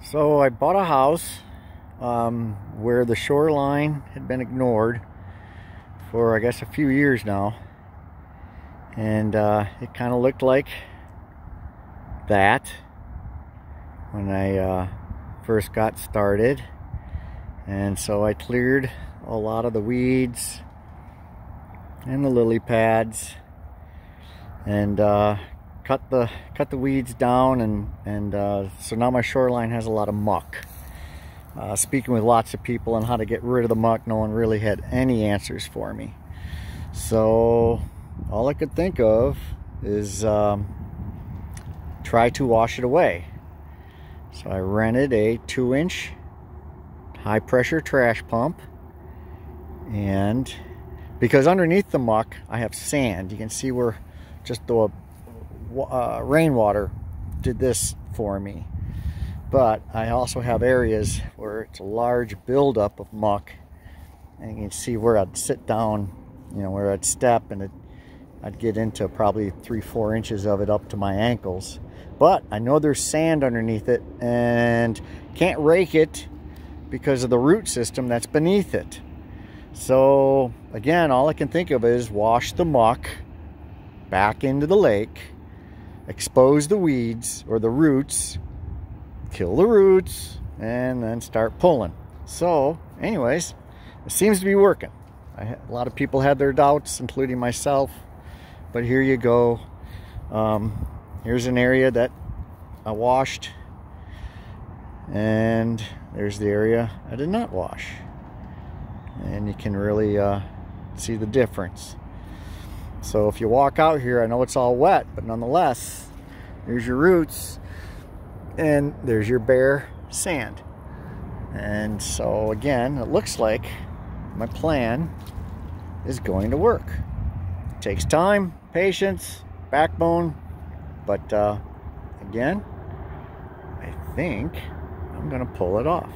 So I bought a house um, where the shoreline had been ignored for I guess a few years now. And uh, it kind of looked like that when I uh, first got started. And so I cleared a lot of the weeds and the lily pads. And uh, cut the cut the weeds down and and uh, so now my shoreline has a lot of muck. Uh, speaking with lots of people on how to get rid of the muck no one really had any answers for me. So all I could think of is um, try to wash it away. So I rented a two inch high pressure trash pump and because underneath the muck I have sand. You can see where just the uh, rainwater did this for me. But I also have areas where it's a large buildup of muck. And you can see where I'd sit down, you know, where I'd step and it, I'd get into probably three, four inches of it up to my ankles. But I know there's sand underneath it and can't rake it because of the root system that's beneath it. So again, all I can think of is wash the muck back into the lake expose the weeds or the roots, kill the roots, and then start pulling. So, anyways, it seems to be working. I, a lot of people had their doubts, including myself, but here you go. Um, here's an area that I washed, and there's the area I did not wash. And you can really uh, see the difference. So if you walk out here, I know it's all wet, but nonetheless, there's your roots and there's your bare sand. And so again, it looks like my plan is going to work. It takes time, patience, backbone, but uh, again, I think I'm gonna pull it off.